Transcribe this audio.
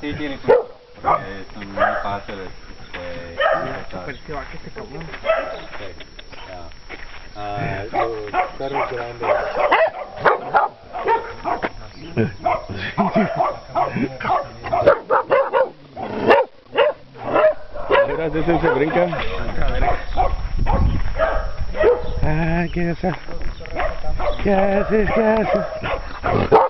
Sí, tiene porque son muy fáciles de detectar. que va, que se cabrón. Ah, los perros grandes. Mira, ese se brinca. Ah, ¿qué haces? ¿Qué haces? ¿Qué haces?